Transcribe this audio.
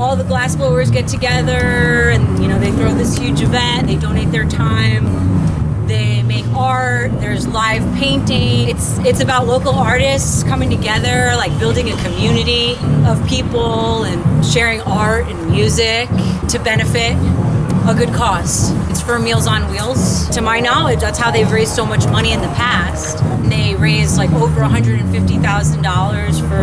all the glass blowers get together and you know they throw this huge event. They donate their time. They make art. There's live painting. It's it's about local artists coming together, like building a community of people and sharing art and music to benefit a good cause. It's for Meals on Wheels. To my knowledge, that's how they've raised so much money in the past. They raised like over $150,000 for